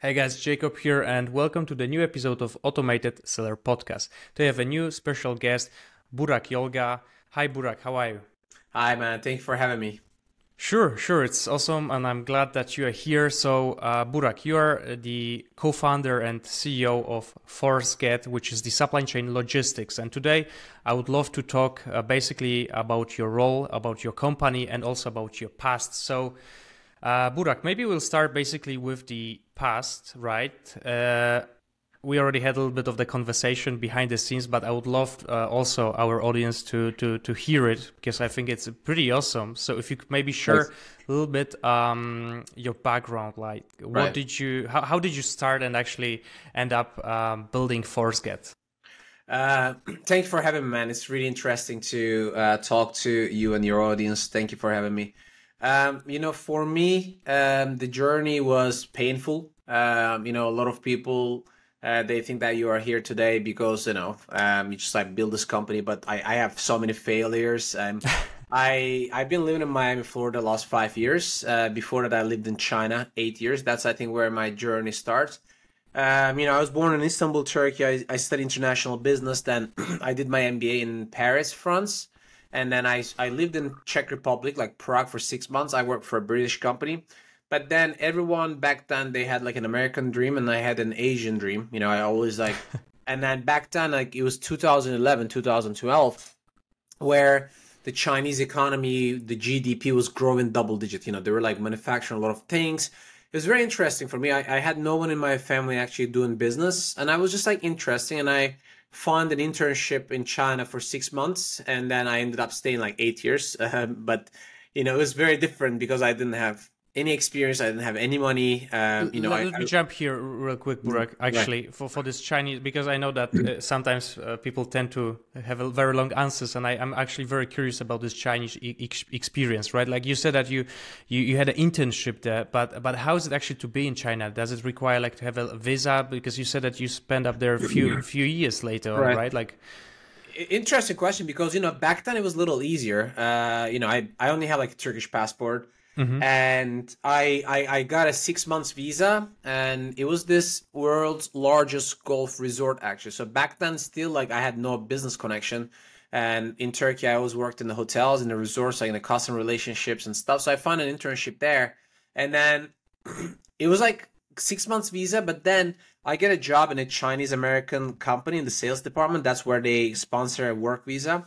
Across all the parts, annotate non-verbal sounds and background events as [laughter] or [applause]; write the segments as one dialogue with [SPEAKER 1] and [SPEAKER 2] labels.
[SPEAKER 1] Hey guys, Jakob here, and welcome to the new episode of Automated Seller Podcast. Today I have a new special guest, Burak Yolga. Hi Burak, how are you?
[SPEAKER 2] Hi man, thank you for having me.
[SPEAKER 1] Sure, sure, it's awesome, and I'm glad that you are here. So, uh, Burak, you are the co-founder and CEO of Forceget, which is the supply chain logistics. And today, I would love to talk uh, basically about your role, about your company, and also about your past. So. Uh, Burak, maybe we'll start basically with the past, right? Uh, we already had a little bit of the conversation behind the scenes, but I would love uh, also our audience to, to to hear it because I think it's pretty awesome. So if you could maybe share a little bit um, your background, like what right. did you, how, how did you start and actually end up um, building Forceget?
[SPEAKER 2] Uh, [clears throat] thank you for having me, man. It's really interesting to uh, talk to you and your audience. Thank you for having me. Um, you know, for me, um, the journey was painful. Um, you know, a lot of people uh, they think that you are here today because you know um, you just like build this company, but I, I have so many failures. Um, [laughs] I I've been living in Miami, Florida, the last five years. Uh, before that, I lived in China eight years. That's I think where my journey starts. Um, you know, I was born in Istanbul, Turkey. I, I studied international business. Then [clears throat] I did my MBA in Paris, France and then I I lived in Czech Republic, like Prague, for six months. I worked for a British company, but then everyone back then they had like an American dream, and I had an Asian dream. You know, I always like, [laughs] and then back then like it was 2011, 2012, where the Chinese economy, the GDP was growing double digit. You know, they were like manufacturing a lot of things. It was very interesting for me. I, I had no one in my family actually doing business, and I was just like interesting, and I found an internship in China for six months, and then I ended up staying like eight years. Uh, [laughs] but you know, it was very different because I didn't have any experience. I didn't have any money. Um, you know,
[SPEAKER 1] let,
[SPEAKER 2] I,
[SPEAKER 1] me jump here real quick, mm, Burak. Actually, right. for for this Chinese, because I know that uh, sometimes uh, people tend to have a very long answers, and I, am actually very curious about this Chinese e- experience. Right, like you said that you, you you had an internship there, but but how is it actually to be in China? Does it require like to have a visa? Because you said that you spent up there a few [clears throat] few years later, right? right? Like
[SPEAKER 2] interesting question because you know back then it was a little easier uh you know i i only had like a turkish passport Mm-hmm. And I, I, I got a six months visa, and it was this world's largest golf resort actually. So back then, still like I had no business connection, and in Turkey I always worked in the hotels, in the resorts, like in the customer relationships and stuff. So I found an internship there, and then [clears throat] it was like six months visa, but then I get a job in a Chinese American company in the sales department. That's where they sponsor a work visa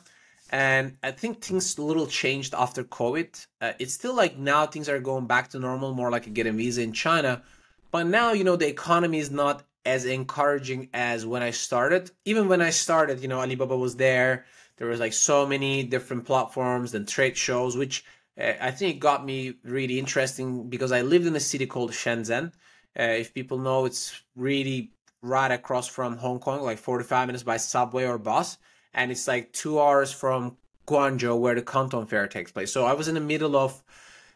[SPEAKER 2] and I think things a little changed after COVID. Uh, it's still like now things are going back to normal, more like get a getting visa in China. But now, you know, the economy is not as encouraging as when I started. Even when I started, you know, Alibaba was there. There was like so many different platforms and trade shows, which uh, I think got me really interesting because I lived in a city called Shenzhen. Uh, if people know, it's really right across from Hong Kong, like 45 minutes by subway or bus and it's like two hours from Guangzhou where the Canton Fair takes place. So I was in the middle of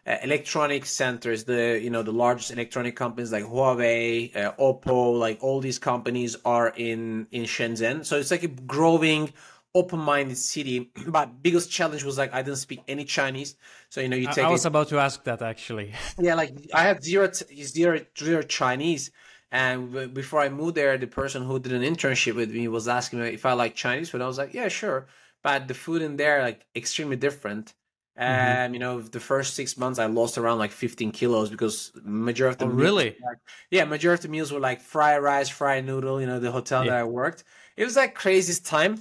[SPEAKER 2] uh, electronic centers, the you know the largest electronic companies like Huawei, uh, Oppo, like all these companies are in in Shenzhen. So it's like a growing open-minded city [clears throat] but biggest challenge was like i didn't speak any chinese so you know you take
[SPEAKER 1] i was it, about to ask that actually
[SPEAKER 2] yeah like i had zero zero zero chinese and before I moved there, the person who did an internship with me was asking me if I like Chinese food. I was like, yeah, sure. But the food in there like extremely different. And mm-hmm. you know, the first six months I lost around like 15 kilos because majority of
[SPEAKER 1] the oh, really,
[SPEAKER 2] like, yeah, majority of the meals were like fried rice, fried noodle. You know, the hotel yeah. that I worked, it was like craziest time.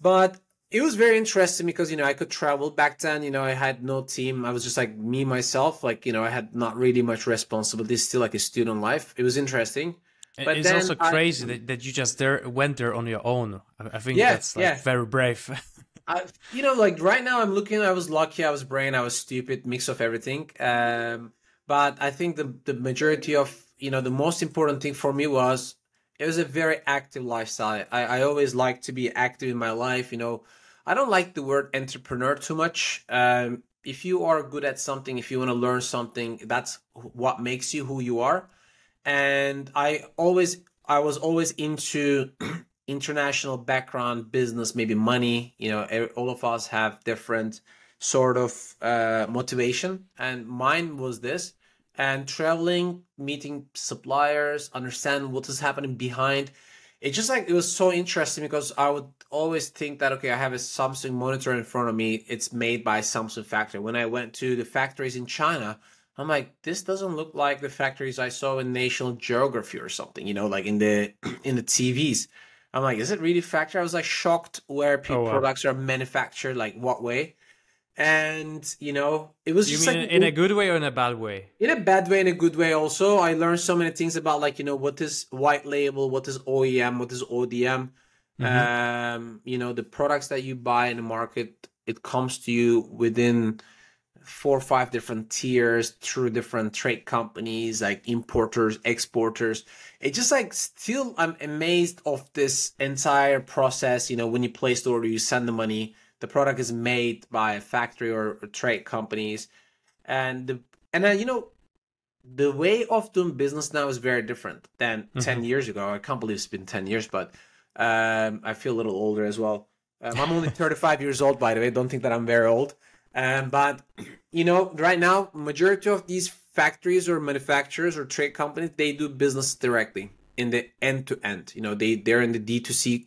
[SPEAKER 2] But it was very interesting because you know I could travel back then. You know I had no team. I was just like me myself. Like you know I had not really much responsibility. Still like a student life. It was interesting.
[SPEAKER 1] But it's also crazy I, that, that you just there went there on your own. I think yeah, that's like yeah. very brave. [laughs]
[SPEAKER 2] I, you know, like right now I'm looking. I was lucky. I was brain. I was stupid. Mix of everything. Um, but I think the the majority of you know the most important thing for me was it was a very active lifestyle. I, I always like to be active in my life. You know, I don't like the word entrepreneur too much. Um, if you are good at something, if you want to learn something, that's what makes you who you are. And I always, I was always into [clears throat] international background, business, maybe money. You know, all of us have different sort of uh, motivation, and mine was this. And traveling, meeting suppliers, understand what is happening behind. It just like it was so interesting because I would always think that okay, I have a Samsung monitor in front of me. It's made by Samsung factory. When I went to the factories in China, I'm like, this doesn't look like the factories I saw in National Geography or something. You know, like in the [clears throat] in the TVs. I'm like, is it really factory? I was like shocked where oh, wow. products are manufactured, like what way and you know it was
[SPEAKER 1] you
[SPEAKER 2] just
[SPEAKER 1] mean
[SPEAKER 2] like
[SPEAKER 1] in a good way or in a bad way?
[SPEAKER 2] In a bad way in a good way also. I learned so many things about like you know what is white label what is oem what is odm mm-hmm. um you know the products that you buy in the market it comes to you within four or five different tiers through different trade companies like importers exporters. It just like still i'm amazed of this entire process. You know when you place the order you send the money the product is made by a factory or, or trade companies. And the, and then you know the way of doing business now is very different than mm-hmm. 10 years ago. I can't believe it's been 10 years but um, i feel a little older as well. Um, i'm only [laughs] 35 years old by the way. Don't think that i'm very old. Um, but you know right now majority of these factories or manufacturers or trade companies they do business directly in the end to end. You know they they're in the d2c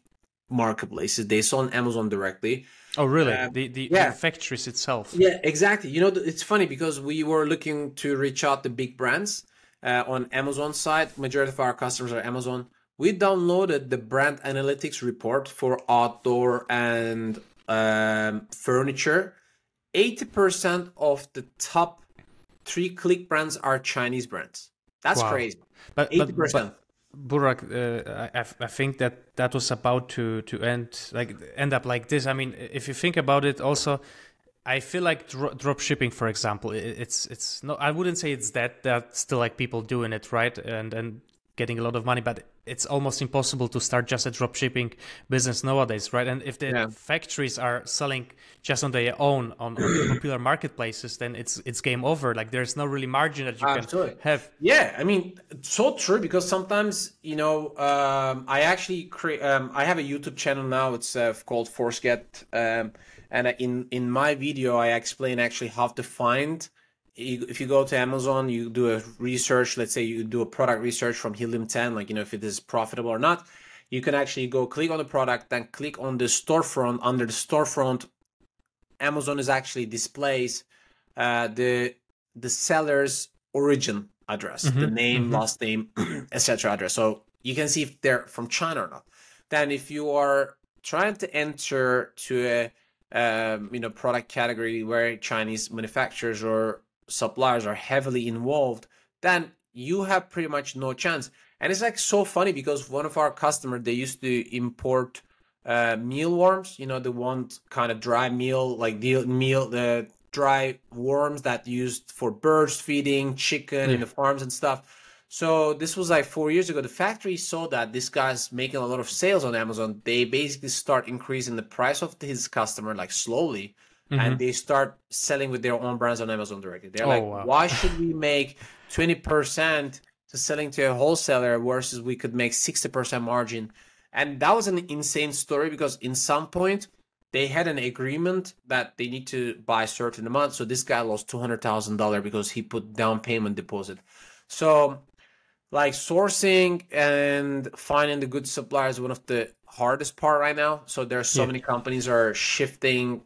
[SPEAKER 2] marketplaces. They sell on amazon directly
[SPEAKER 1] Oh, really? Um, the the, yeah. the factories itself.
[SPEAKER 2] Yeah, exactly. You know, it's funny because we were looking to reach out the big brands uh, on Amazon side. Majority of our customers are Amazon. We downloaded the brand analytics report for outdoor and um, furniture. Eighty percent of the top three click brands are Chinese brands. That's wow. crazy. But eighty percent.
[SPEAKER 1] Burak, uh, I, I think that that was about to to end like end up like this. I mean, if you think about it, also, I feel like dro- drop shipping, for example, it's it's no, I wouldn't say it's that that still like people doing it right and and getting a lot of money, but it's almost impossible to start just a drop shipping business nowadays, right? And if the yeah. factories are selling just on their own on, on popular [clears throat] marketplaces, then it's it's game over. Like there's no really margin that you Absolutely. can have.
[SPEAKER 2] Yeah, I mean, so true because sometimes you know um, I actually create. Um, I have a YouTube channel now. It's uh, called Forceget, um, and in in my video I explain actually how to find if you go to Amazon, you do a research, let's say you do a product research from Helium 10, like, you know, if it is profitable or not, you can actually go click on the product, then click on the storefront. Under the storefront, Amazon is actually displays uh, the the seller's origin address, mm-hmm. the name, mm-hmm. last name, [clears throat] etc. address. So you can see if they're from China or not. Then if you are trying to enter to a um, you know product category where Chinese manufacturers or suppliers are heavily involved, then you have pretty much no chance. And it's like so funny because one of our customers they used to import uh, mealworms, you know, the one kind of dry meal, like the meal, the dry worms that used for birds feeding, chicken yeah. in the farms and stuff. So this was like four years ago. The factory saw that this guy's making a lot of sales on Amazon. They basically start increasing the price of his customer like slowly mm-hmm. and they start selling with their own brands on Amazon directly. They're oh, like, wow. why should we [laughs] make 20% to selling to a wholesaler versus we could make 60% margin? And that was an insane story because in some point they had an agreement that they need to buy certain amount. So this guy lost $200,000 because he put down payment deposit. So like sourcing and finding the good suppliers is one of the hardest part right now. So there are so yeah. many companies are shifting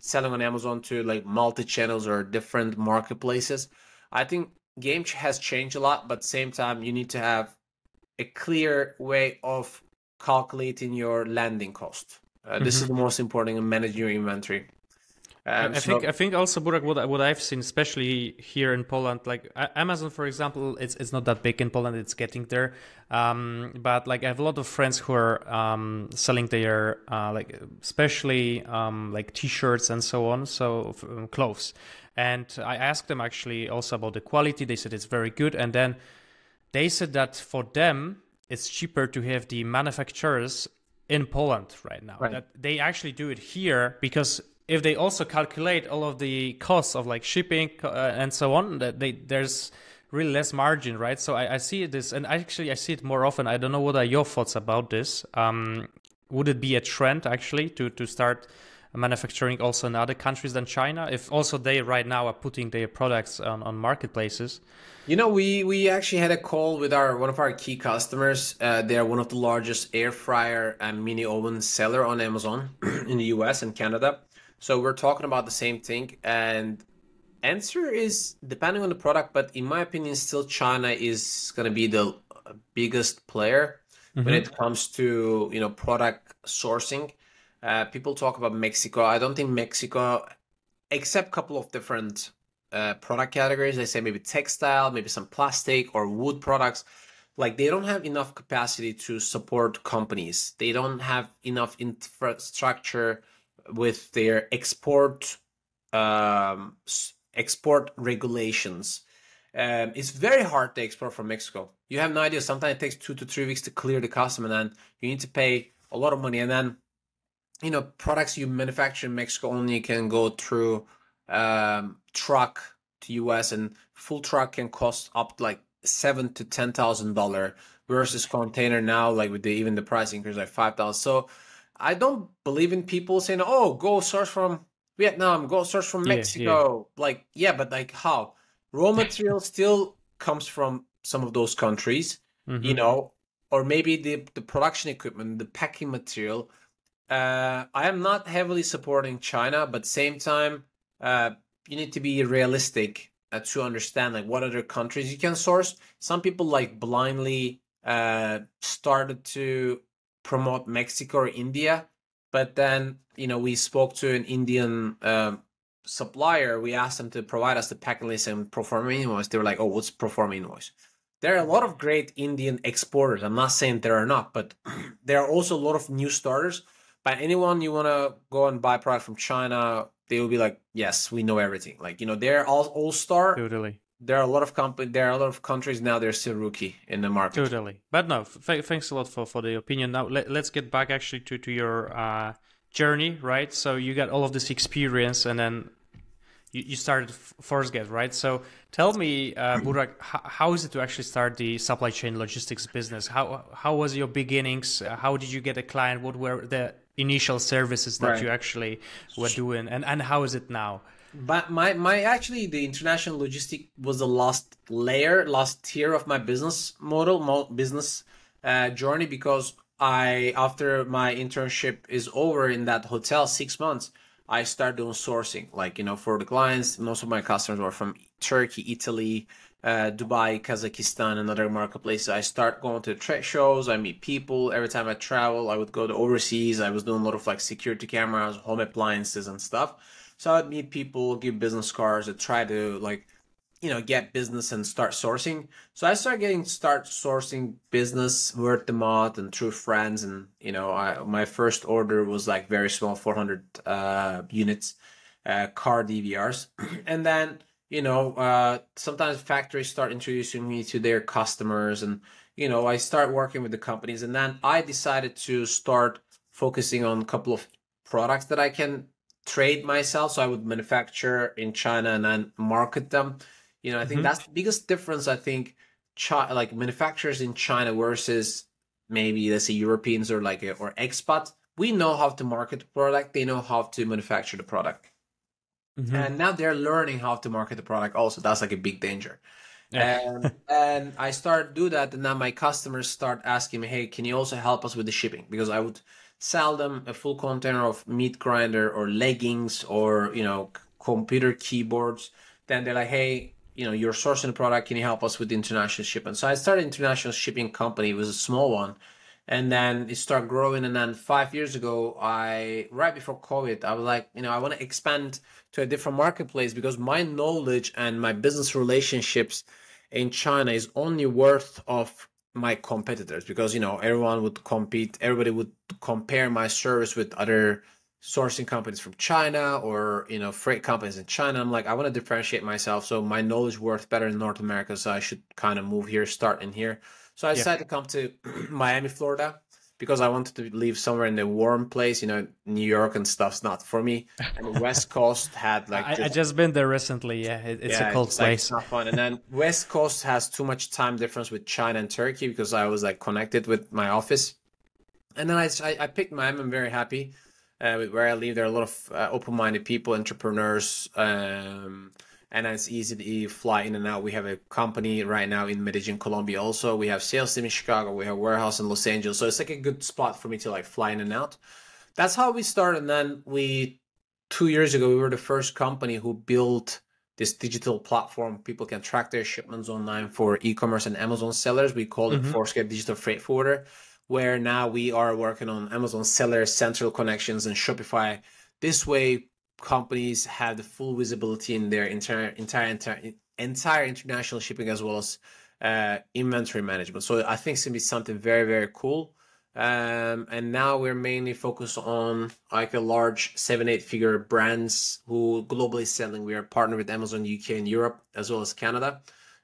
[SPEAKER 2] selling on Amazon to like multi channels or different marketplaces. I think game has changed a lot, but same time you need to have a clear way of calculating your landing cost. Uh, mm-hmm. This is the most important in managing your inventory.
[SPEAKER 1] Um, I so... think I think also Burak, what what I've seen, especially here in Poland, like Amazon, for example, it's it's not that big in Poland. It's getting there, um, but like I have a lot of friends who are um, selling their uh, like especially um, like T-shirts and so on, so um, clothes. And I asked them actually also about the quality. They said it's very good, and then they said that for them it's cheaper to have the manufacturers in Poland right now. Right. That they actually do it here because if they also calculate all of the costs of like shipping uh, and so on, that they there's really less margin, right? So I, I see this, and actually I see it more often. I don't know what are your thoughts about this. Um, would it be a trend actually to to start manufacturing also in other countries than China? If also they right now are putting their products on, on marketplaces.
[SPEAKER 2] You know, we we actually had a call with our one of our key customers. Uh, they are one of the largest air fryer and mini oven seller on Amazon [clears throat] in the US and Canada. So we're talking about the same thing. And answer is depending on the product, but in my opinion, still China is going to be the biggest player mm-hmm. when it comes to you know product sourcing. Uh, people talk about Mexico. I don't think Mexico, except a couple of different uh, product categories. They say maybe textile, maybe some plastic or wood products. Like they don't have enough capacity to support companies. They don't have enough infrastructure with their export um, export regulations. Um, it's very hard to export from Mexico. You have no idea. Sometimes it takes two to three weeks to clear the custom, and then you need to pay a lot of money. And then, you know, products you manufacture in Mexico only can go through um, truck to US, and full truck can cost up like seven to ten thousand dollar versus container now, like with the even the price increase like five thousand. So I don't believe in people saying, "Oh, go source from Vietnam, go source from Mexico." Yeah, yeah. Like, yeah, but like how? Raw material [laughs] still comes from some of those countries, mm-hmm. you know, or maybe the the production equipment, the packing material. Uh, I am not heavily supporting China, but same time, uh, you need to be realistic uh, to understand like what other countries you can source. Some people like blindly uh, started to promote Mexico or India. But then, you know, we spoke to an Indian uh, supplier. We asked them to provide us the packing list and proforma invoice. They were like, "Oh, what's proforma invoice?" There are a lot of great Indian exporters. I'm not saying there are not, but [clears throat] there are also a lot of new starters. But anyone you want to go and buy product from China, they will be like, "Yes, we know everything." Like you know, they're all all star.
[SPEAKER 1] Totally
[SPEAKER 2] there are a lot of company there are a lot of countries now they're still rookie in the market.
[SPEAKER 1] Totally. But no f- thanks a lot for, for the opinion. Now let, us get back actually to, to your uh, journey right? So you got all of this experience and then you, you started Forceget right? So tell me uh, burak how, how is it to actually start the supply chain logistics business? How how was your beginnings? How did you get a client? What were the initial services that right. you actually were doing? And, and how is it now
[SPEAKER 2] but my my actually the international logistic was the last layer last tier of my business model business uh, journey because i after my internship is over in that hotel six months i start doing sourcing like you know for the clients. Most of my customers were from turkey italy uh, dubai kazakhstan and other marketplaces. I start going to trade shows. I meet people. Every time i travel i would go to overseas. I was doing a lot of like security cameras home appliances and stuff so I'd meet people, give business cards, and try to like, you know, get business and start sourcing. So I started getting start sourcing business word of mouth and through friends. And you know, I, my first order was like very small, 400 uh, units, uh, car DVRs, [clears throat] and then you know, uh, sometimes factories start introducing me to their customers, and you know, I start working with the companies, and then I decided to start focusing on a couple of products that I can trade myself. So I would manufacture in China and then market them. You know, I think mm-hmm. that's the biggest difference. I think, Chi- like manufacturers in China versus maybe let's say Europeans or like or expats. We know how to market the product. They know how to manufacture the product. Mm-hmm. And now they're learning how to market the product. Also, that's like a big danger. And, and I start do that, and now my customers start asking me, "Hey, can you also help us with the shipping?" Because I would sell them a full container of meat grinder or leggings or you know computer keyboards. Then they're like hey you know you're sourcing a product. Can you help us with international shipping? So i started international shipping company. It was a small one. And then it started growing. And then five years ago i right before covid i was like you know i want to expand to a different marketplace because my knowledge and my business relationships in china is only worth of my competitors because you know everyone would compete everybody would compare my service with other sourcing companies from china or you know freight companies in china. I'm like i want to differentiate myself so my knowledge works better in north america so i should kind of move here start in here. So i decided to come to [clears throat] miami florida because I wanted to live somewhere in a warm place. You know, New York and stuff's not for me. And the West [laughs] Coast had like
[SPEAKER 1] I, just, I just been there recently. Yeah, it, it's yeah, a cold it's place.
[SPEAKER 2] Like, not fun. And then [laughs] West Coast has too much time difference with China and Turkey because I was like connected with my office. And then I I, I picked Miami. I'm very happy. uh, where I live, there are a lot of uh, open-minded people, entrepreneurs, um, and it's easy to fly in and out. We have a company right now in Medellin, Colombia. Also, we have sales team in Chicago. We have warehouse in Los Angeles, so it's like a good spot for me to like fly in and out. That's how we started. And then we, two years ago, we were the first company who built this digital platform. People can track their shipments online for e-commerce and Amazon sellers. We call mm-hmm. it Forceget Digital Freight Forwarder where now we are working on Amazon Seller Central Connections and Shopify. This way, companies have the full visibility in their entire entire entire, entire international shipping as well as uh, inventory management. So I think it's gonna be something very very cool. Um, and now we're mainly focused on like a large seven eight figure brands who globally selling. We are partnered with Amazon UK and Europe as well as Canada,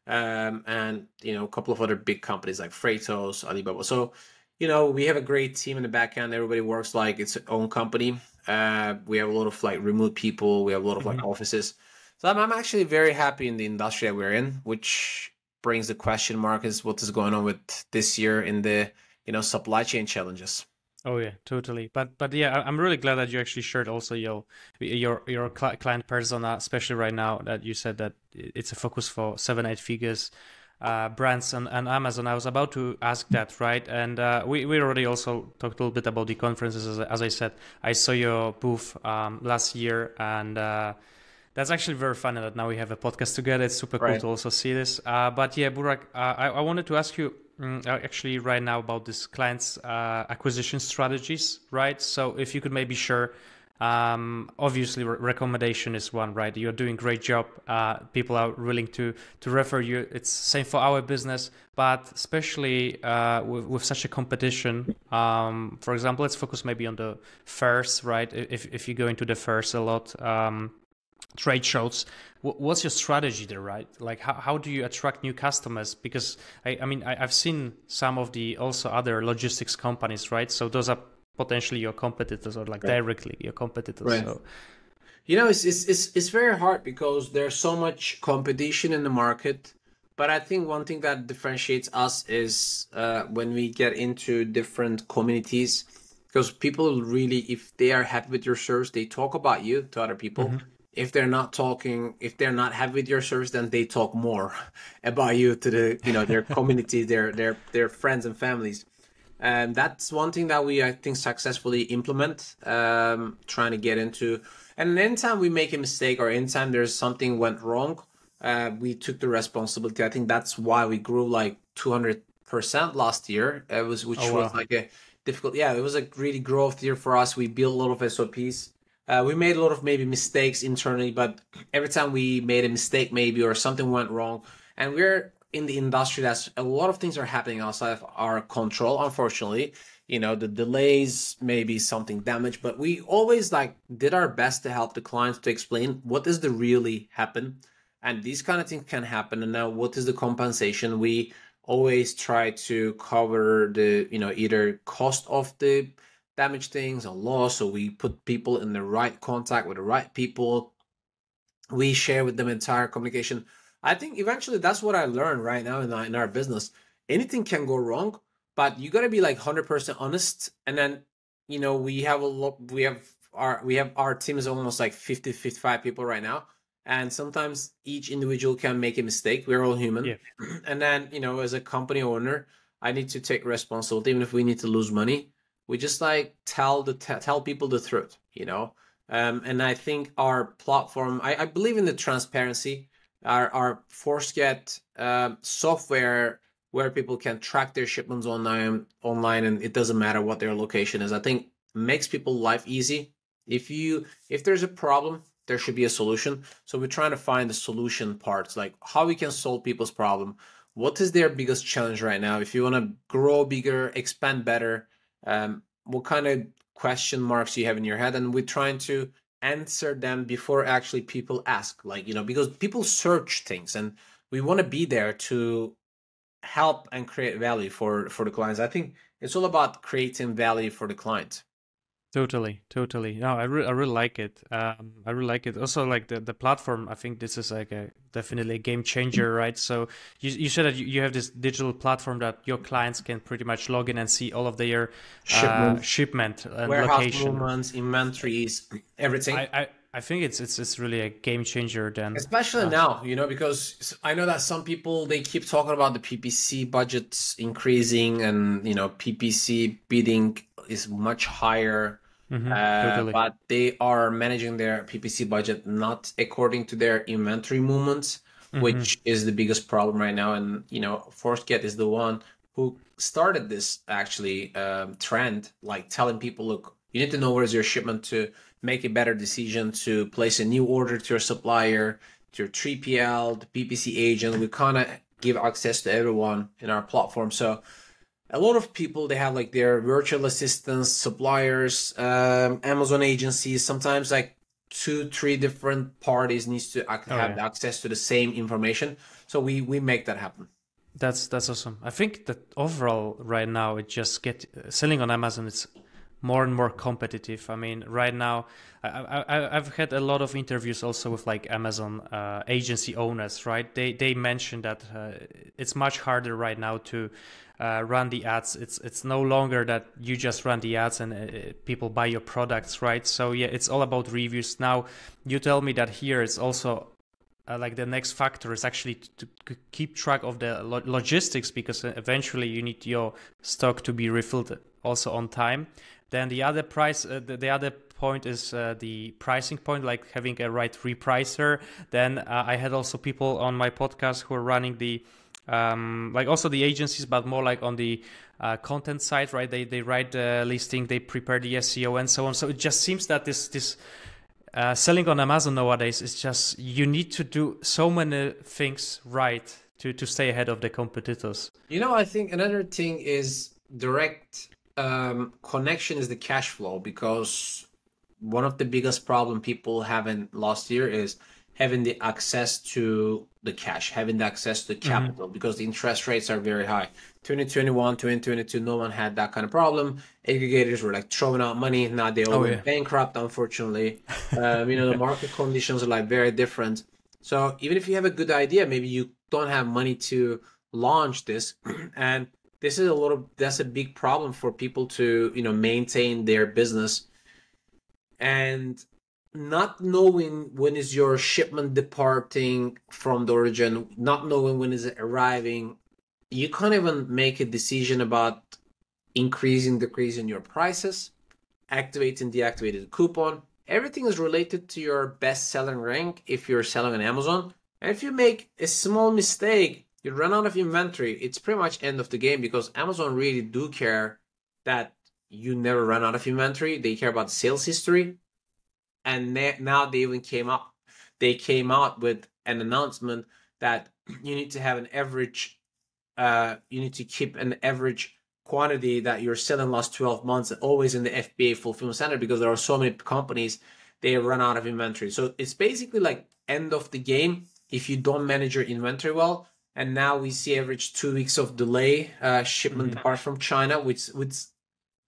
[SPEAKER 2] um, and you know a couple of other big companies like Freightos, Alibaba. So you know, we have a great team in the back end. Everybody works like its own company. Uh, we have a lot of like remote people. We have a lot of like mm-hmm. offices. So I'm, I'm actually very happy in the industry that we're in, which brings the question mark is what is going on with this year in the you know supply chain challenges.
[SPEAKER 1] Oh yeah, totally. But but yeah, I'm really glad that you actually shared also your your your client persona, especially right now that you said that it's a focus for seven eight figures uh, brands and, on, Amazon. I was about to ask that, right? And uh, we, we already also talked a little bit about the conferences. As, as I said, I saw your booth um, last year, and uh, that's actually very funny that now we have a podcast together. It's super cool right. to also see this. Uh, but yeah, Burak, uh, I, I, wanted to ask you um, actually right now about this clients acquisition strategies, right? So if you could maybe share um, obviously re- recommendation is one right? You're doing great job. Uh, people are willing to to refer you. It's same for our business but especially uh, with, with such a competition um, for example let's focus maybe on the fairs right? If, if you go into the fairs a lot um, trade shows what's your strategy there right? Like how, how do you attract new customers? Because i, I mean I, i've seen some of the also other logistics companies right? So those are potentially your competitors or like right. directly your competitors. Right. So.
[SPEAKER 2] You know, it's, it's it's it's very hard because there's so much competition in the market. But I think one thing that differentiates us is uh, when we get into different communities, because people really, if they are happy with your service, they talk about you to other people. Mm-hmm. If they're not talking, if they're not happy with your service, then they talk more [laughs] about you to the, you know, their [laughs] community, their their their friends and families and that's one thing that we i think successfully implement um, trying to get into. And anytime we make a mistake or anytime there's something went wrong uh, we took the responsibility. I think that's why we grew like 200% last year. It was which oh, was like a difficult yeah it was a really growth year for us. We built a lot of sops uh, we made a lot of maybe mistakes internally but every time we made a mistake maybe or something went wrong and we're in the industry that's a lot of things are happening outside of our control unfortunately. You know the delays maybe something damaged but we always like did our best to help the clients to explain what is the really happen and these kind of things can happen and now what is the compensation? We always try to cover the you know either cost of the damaged things or loss so we put people in the right contact with the right people. We share with them entire communication I think eventually that's what I learned right now in our, in our business. Anything can go wrong, but you got to be like 100% honest. And then, you know, we have a lot, we have our, we have our team is almost like 50, 55 people right now. And sometimes each individual can make a mistake. We're all human. Yeah. [clears throat] And then, you know, as a company owner, I need to take responsibility, even if we need to lose money. We just like tell the tell people the truth, you know. Um, and I think our platform, I, I believe in the transparency our, our Forceget uh, software where people can track their shipments online online and it doesn't matter what their location is. I think makes people life easy. If you if there's a problem there should be a solution. So we're trying to find the solution parts like how we can solve people's problem. What is their biggest challenge right now? If you want to grow bigger expand better um, what kind of question marks you have in your head? And we're trying to answer them before actually people ask like you know because people search things and we want to be there to help and create value for for the clients. I think it's all about creating value for the client
[SPEAKER 1] Totally, totally. No, I, re- I really like it. Um, I really like it. Also, like the, the platform. I think this is like a definitely a game changer, right? So you, you said that you, you have this digital platform that your clients can pretty much log in and see all of their shipment, uh, shipment and
[SPEAKER 2] warehouse
[SPEAKER 1] location.
[SPEAKER 2] movements, inventories, everything.
[SPEAKER 1] I, I, I think it's it's it's really a game changer then.
[SPEAKER 2] Especially uh, now, you know, because I know that some people they keep talking about the PPC budgets increasing and you know PPC bidding is much higher Mm-hmm, uh, totally. But they are managing their PPC budget not according to their inventory movements, mm-hmm. which is the biggest problem right now. And you know, Forceget is the one who started this actually um, trend, like telling people, look, you need to know where's your shipment to make a better decision to place a new order to your supplier, to your 3PL, the PPC agent. We kind of give access to everyone in our platform. So a lot of people they have like their virtual assistants suppliers um, amazon agencies sometimes like two three different parties needs to ac- oh, have yeah. access to the same information so we we make that happen
[SPEAKER 1] that's that's awesome i think that overall right now it just get selling on amazon it's more and more competitive. I mean, right now, I, have had a lot of interviews also with like Amazon uh, agency owners. Right, they they mentioned that uh, it's much harder right now to uh, run the ads. It's it's no longer that you just run the ads and uh, people buy your products, right? So yeah, it's all about reviews. Now you tell me that here it's also uh, like the next factor is actually to, to keep track of the lo- logistics because uh, eventually you need your stock to be refilled also on time. Then the other price, uh, the, the, other point is uh, the pricing point, like having a right repricer. Then I had also people on my podcast who are running the um, like also the agencies, but more like on the uh, content side, right? They they write the listing, they prepare the SEO, and so on. So it just seems that this this uh, selling on Amazon nowadays is just you need to do so many things right to to stay ahead of the competitors.
[SPEAKER 2] You know, I think another thing is direct um, connection is the cash flow because one of the biggest problem people have in last year is having the access to the cash, having the access to mm-hmm. capital mm-hmm. because the interest rates are very high. 2021, 2022, no one had that kind of problem. Aggregators were like throwing out money. Now they all oh, went yeah. bankrupt, unfortunately. [laughs] um, you know, the market conditions are like very different. So even if you have a good idea, maybe you don't have money to launch this. [clears throat] and this is a little, that's a big problem for people to, you know, maintain their business. And not knowing when is your shipment departing from the origin, not knowing when is it arriving, you can't even make a decision about increasing, decreasing your prices, activating, deactivating coupon. Everything is related to your best selling rank if you're selling on Amazon. And if you make a small mistake, you run out of inventory, it's pretty much end of the game because Amazon really do care that you never run out of inventory. They care about sales history and now they even came up they came out with an announcement that [clears throat] you need to have an average uh, you need to keep an average quantity that you're selling last 12 months always in the FBA fulfillment center because there are so many companies they run out of inventory. So it's basically like end of the game if you don't manage your inventory well. And now we see average two weeks of delay uh, shipment mm-hmm. apart from China, which with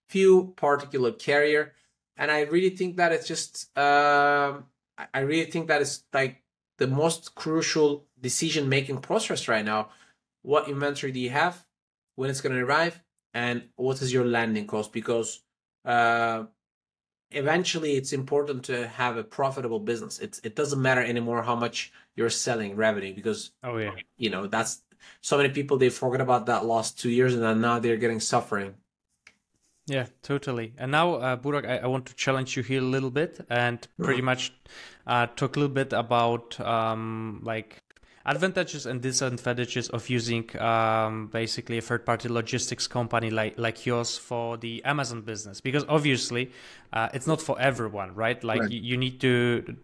[SPEAKER 2] few particular carrier and I really think that it's just uh, I really think that it's like the most crucial decision making process right now. What inventory do you have? When it's going to arrive? And what is your landing cost? Because uh, eventually it's important to have a profitable business. It's it doesn't matter anymore how much you're selling revenue because
[SPEAKER 1] oh yeah,
[SPEAKER 2] you know that's so many people they forgot about that last two years and then now they're getting suffering
[SPEAKER 1] yeah, totally. And now, uh, Burak, I, I, want to challenge you here a little bit and pretty much uh, talk a little bit about um, like advantages and disadvantages of using um, basically a third-party logistics company like like yours for the Amazon business. Because obviously, uh, it's not for everyone, right? Like right. You, you need to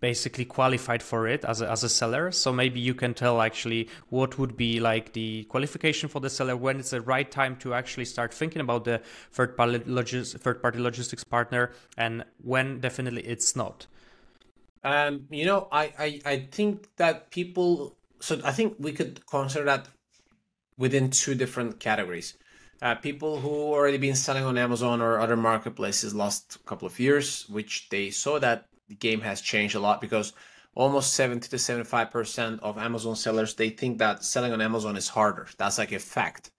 [SPEAKER 1] basically qualified for it as a, as a seller. So maybe you can tell actually what would be like the qualification for the seller when it's the right time to actually start thinking about the third party, logis- third party logistics partner and when definitely it's not.
[SPEAKER 2] Um you know I, I i think that people so i think we could consider that within two different categories. Uh, people who already been selling on Amazon or other marketplaces last couple of years, which they saw that the game has changed a lot because almost 70 to 75 percent of Amazon sellers they think that selling on Amazon is harder. That's like a fact.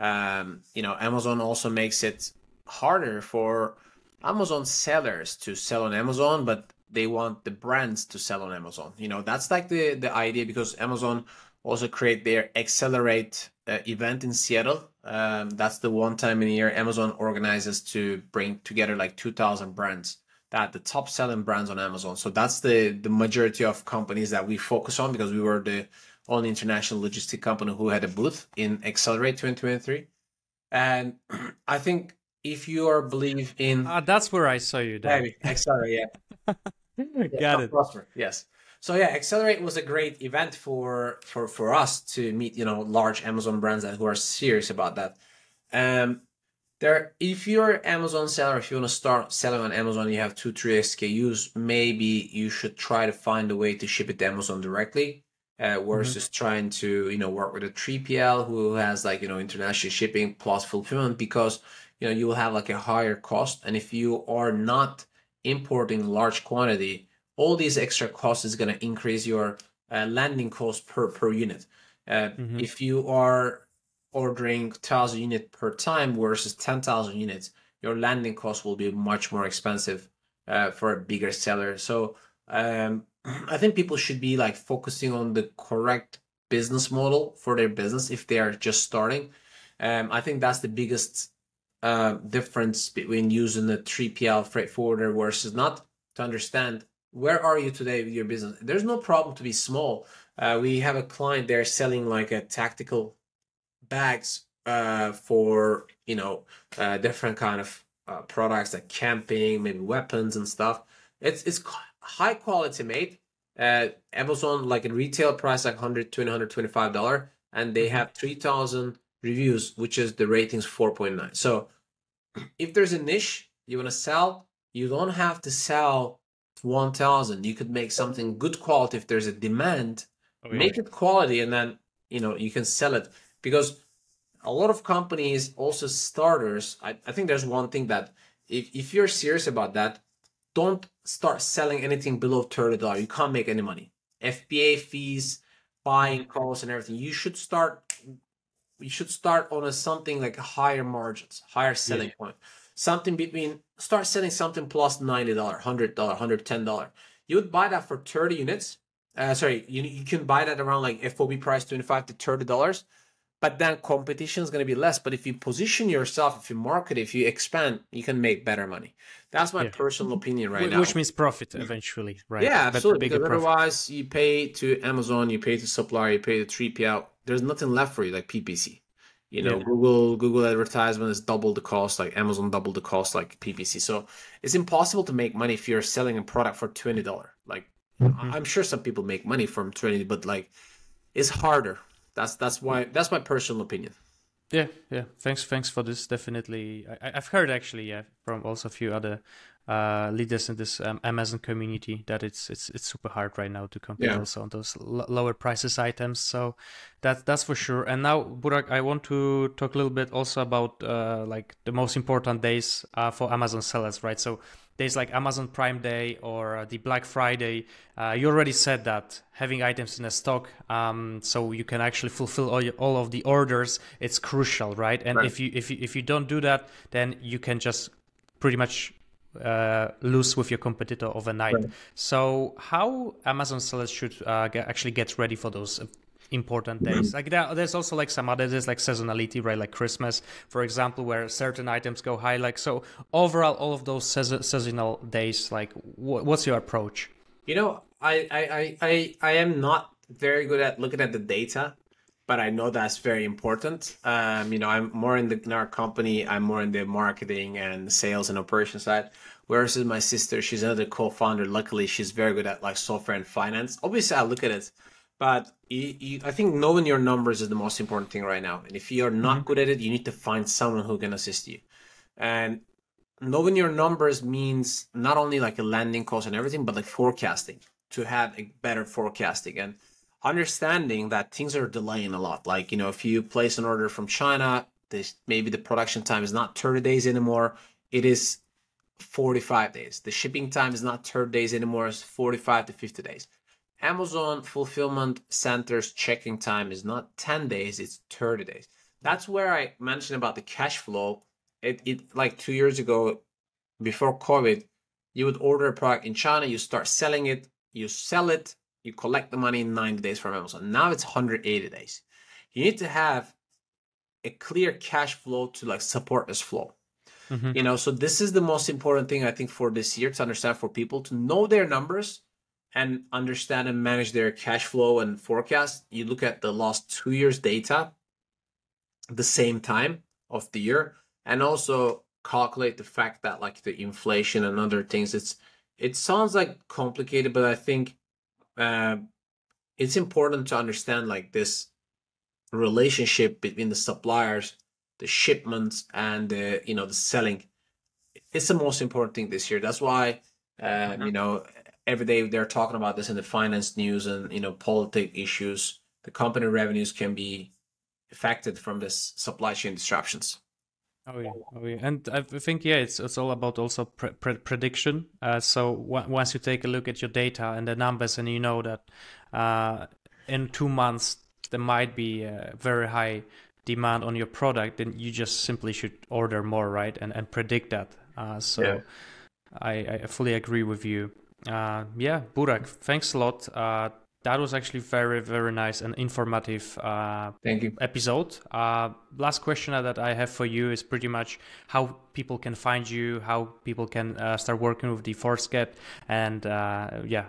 [SPEAKER 2] Um, you know, Amazon also makes it harder for Amazon sellers to sell on Amazon, but they want the brands to sell on Amazon. You know, that's like the the idea because Amazon also create their Accelerate uh, event in Seattle. Um, that's the one time in a year Amazon organizes to bring together like 2,000 brands that the top selling brands on Amazon. So that's the the majority of companies that we focus on because we were the only international logistic company who had a booth in Accelerate 2023. And [clears throat] I think if you are believe in
[SPEAKER 1] uh, that's where I saw you.
[SPEAKER 2] There. Maybe Accelerate, yeah. [laughs]
[SPEAKER 1] yeah Got it.
[SPEAKER 2] Prosper. Yes. So yeah, Accelerate was a great event for for for us to meet you know large Amazon brands that who are serious about that. Um, there, if you're Amazon seller, if you want to start selling on Amazon, you have two three SKUs. Maybe you should try to find a way to ship it to Amazon directly. Uh, versus mm-hmm. trying to you know work with a 3PL who has like you know international shipping plus fulfillment because you know you will have like a higher cost and if you are not importing large quantity all these extra costs is going to increase your uh, landing cost per per unit uh, mm-hmm. if you are ordering 1000 units per time versus 10000 units your landing cost will be much more expensive uh, for a bigger seller so um, [clears throat] i think people should be like focusing on the correct business model for their business if they are just starting um, i think that's the biggest uh, difference between using a 3PL freight forwarder versus not to understand where are you today with your business. There's no problem to be small. Uh, we have a client there selling like a tactical bags uh, for you know uh, different kind of uh, products like camping, maybe weapons and stuff. It's it's high quality made. Uh, Amazon like a retail price like 100 to 125 dollar, and they mm-hmm. have 3,000 reviews, which is the ratings 4.9. So if there's a niche you want to sell, you don't have to sell 1000. You could make something good quality if there's a demand, oh, yeah. make it quality, and then you know you can sell it because a lot of companies also starters I, I think there's one thing that if, if you're serious about that don't start selling anything below $30 you can't make any money fba fees buying costs and everything you should start we should start on a something like higher margins, higher selling yeah. point. Something between start selling something plus ninety dollar, hundred dollar, hundred ten dollar. You would buy that for thirty units. Uh, sorry, you you can buy that around like FOB price twenty five to thirty dollars, but then competition is going to be less. But if you position yourself, if you market, if you expand, you can make better money. That's my yeah. personal opinion right
[SPEAKER 1] which
[SPEAKER 2] now.
[SPEAKER 1] Which means profit eventually, right?
[SPEAKER 2] Yeah, absolutely. Because otherwise, you pay to Amazon, you pay to supplier, you pay to three PL there's nothing left for you like PPC. You know, yeah. Google Google advertisement is double the cost, like Amazon double the cost, like PPC. So it's impossible to make money if you're selling a product for twenty dollar. Like mm-hmm. I'm sure some people make money from twenty, but like it's harder. That's that's why that's my personal opinion.
[SPEAKER 1] Yeah, yeah. Thanks, thanks for this. Definitely, I, have heard actually, yeah, from also a few other uh, leaders in this um, Amazon community that it's it's it's super hard right now to compete yeah. also on those l- lower prices items. So that that's for sure. And now, Burak, I want to talk a little bit also about uh, like the most important days uh, for Amazon sellers, right? So days like Amazon Prime Day or uh, the Black Friday. Uh, you already said that having items in a stock, um, so you can actually fulfill all, your, all of the orders, it's crucial, right? And right. if you if you if you don't do that, then you can just pretty much uh, lose with your competitor overnight. Right. So, how Amazon sellers should uh, get, actually get ready for those important mm-hmm. days? Like there, there's also like some other days like seasonality, right? Like Christmas, for example, where certain items go high. Like so, overall, all of those seasonal days, like wh- what's your approach?
[SPEAKER 2] You know, I, I I I am not very good at looking at the data but I know that's very important. Um, you know, I'm more in, the, in our company. I'm more in the marketing and sales and operation side. Whereas my sister, she's another co-founder. Luckily, she's very good at like software and finance. Obviously, I look at it, but you, you, I think knowing your numbers is the most important thing right now. And if you're not mm-hmm. good at it, you need to find someone who can assist you. And knowing your numbers means not only like a landing cost and everything, but like forecasting to have a better forecasting and understanding that things are delaying a lot. Like, you know, if you place an order from China, this maybe the production time is not 30 days anymore. It is 45 days. The shipping time is not 30 days anymore, it's 45 to 50 days. Amazon fulfillment centers checking time is not 10 days, it's 30 days. That's where I mentioned about the cash flow. It, it like two years ago, before COVID, you would order a product in China, you start selling it, you sell it, you collect the money in 90 days from Amazon. Now it's 180 days. You need to have a clear cash flow to like support this flow. Mm-hmm. You know, so this is the most important thing I think for this year to understand for people to know their numbers and understand and manage their cash flow and forecast. You look at the last two years data, the same time of the year, and also calculate the fact that like the inflation and other things. It's it sounds like complicated, but I think uh, it's important to understand like this relationship between the suppliers the shipments and the you know the selling it's the most important thing this year that's why uh, you know every day they're talking about this in the finance news and you know politic issues the company revenues can be affected from this supply chain disruptions
[SPEAKER 1] Oh yeah, oh yeah, and I think yeah, it's it's all about also pre- pre- prediction. Uh, so w- once you take a look at your data and the numbers, and you know that uh, in two months there might be a very high demand on your product, then you just simply should order more, right? And and predict that. Uh, so yeah. I, I fully agree with you. Uh, yeah, Burak, thanks a lot. Uh, that was actually very very nice and informative uh,
[SPEAKER 2] thank you
[SPEAKER 1] episode uh, last question that i have for you is pretty much how people can find you how people can uh, start working with the Forceget and uh, yeah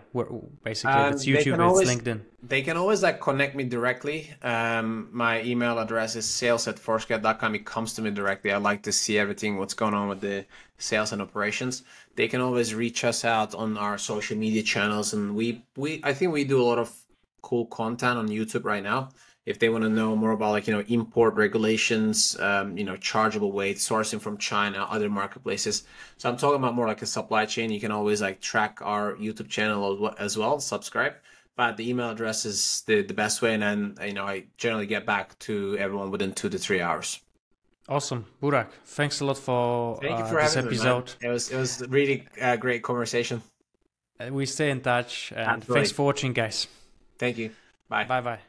[SPEAKER 1] basically um, it's youtube
[SPEAKER 2] always,
[SPEAKER 1] it's linkedin.
[SPEAKER 2] they can always like connect me directly. Um, my email address is sales at forceget.com it comes to me directly. I like to see everything what's going on with the sales and operations. They can always reach us out on our social media channels and we we i think we do a lot of cool content on youtube right now if they want to know more about like you know import regulations um, you know chargeable weight sourcing from china other marketplaces so i'm talking about more like a supply chain you can always like track our youtube channel as well subscribe but the email address is the, the best way and then you know i generally get back to everyone within two to three hours
[SPEAKER 1] Awesome, Burak. Thanks a lot for, Thank you uh, for this episode.
[SPEAKER 2] Me, it was it was really uh, great conversation.
[SPEAKER 1] Uh, we stay in touch, and Absolutely. thanks for watching, guys.
[SPEAKER 2] Thank you. Bye.
[SPEAKER 1] Bye. Bye.